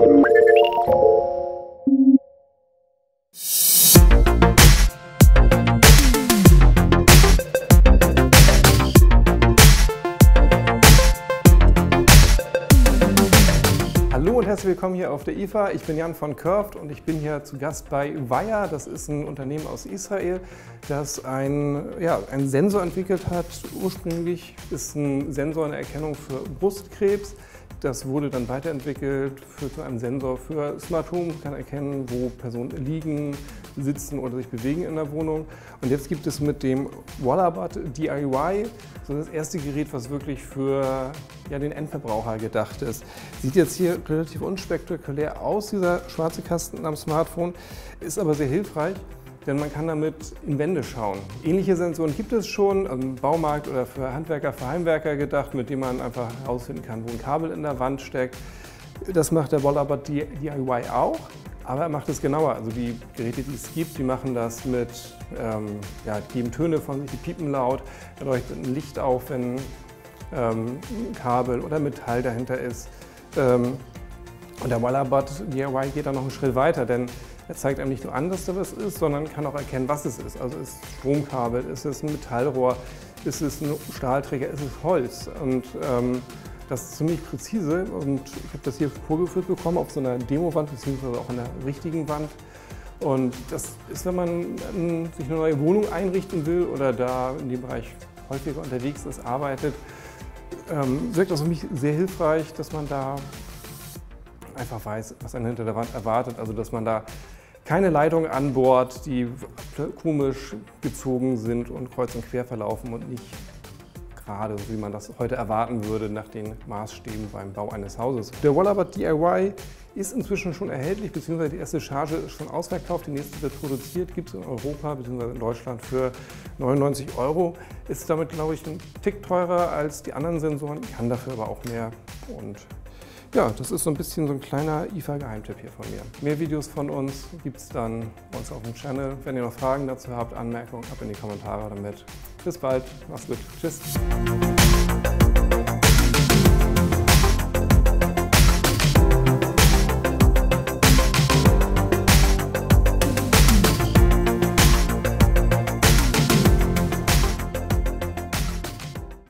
Hallo und herzlich willkommen hier auf der IFA. Ich bin Jan von Curved und ich bin hier zu Gast bei Wire. Das ist ein Unternehmen aus Israel, das ein, ja, einen Sensor entwickelt hat. Ursprünglich ist ein Sensor eine Erkennung für Brustkrebs. Das wurde dann weiterentwickelt für einen Sensor für Smart Home, kann erkennen, wo Personen liegen, sitzen oder sich bewegen in der Wohnung. Und jetzt gibt es mit dem Wallabat DIY so das erste Gerät, was wirklich für ja, den Endverbraucher gedacht ist. Sieht jetzt hier relativ unspektakulär aus, dieser schwarze Kasten am Smartphone, ist aber sehr hilfreich denn man kann damit in Wände schauen. Ähnliche Sensoren gibt es schon im Baumarkt oder für Handwerker, für Heimwerker gedacht, mit denen man einfach herausfinden kann, wo ein Kabel in der Wand steckt. Das macht der Wallabat DIY auch, aber er macht es genauer. Also die Geräte, die es gibt, die machen das mit, ähm, ja, geben Töne von sich, die piepen laut, da leuchtet ein Licht auf, wenn ähm, ein Kabel oder Metall dahinter ist. Ähm, und der Wallabat DIY geht dann noch einen Schritt weiter, denn er zeigt einem nicht nur an, dass da was ist, sondern kann auch erkennen, was es ist. Also ist es Stromkabel, ist es ein Metallrohr, ist es ein Stahlträger, ist es Holz. Und ähm, das ist ziemlich präzise und ich habe das hier vorgeführt bekommen auf so einer Demowand beziehungsweise auch an der richtigen Wand. Und das ist, wenn man ähm, sich eine neue Wohnung einrichten will oder da in dem Bereich häufiger unterwegs ist, arbeitet, ähm, wirkt das für mich sehr hilfreich, dass man da einfach weiß, was einen hinter der Wand erwartet. Also dass man da keine Leitungen an Bord, die komisch gezogen sind und kreuz und quer verlaufen und nicht gerade, wie man das heute erwarten würde nach den Maßstäben beim Bau eines Hauses. Der Wallabat DIY ist inzwischen schon erhältlich, beziehungsweise die erste Charge ist schon ausverkauft, die nächste wird produziert, gibt es in Europa bzw. in Deutschland für 99 Euro. Ist damit, glaube ich, ein Tick teurer als die anderen Sensoren, kann dafür aber auch mehr und ja, das ist so ein bisschen so ein kleiner IFA-Geheimtipp hier von mir. Mehr Videos von uns gibt es dann bei uns auf dem Channel. Wenn ihr noch Fragen dazu habt, Anmerkungen, ab in die Kommentare damit. Bis bald, macht's gut, tschüss.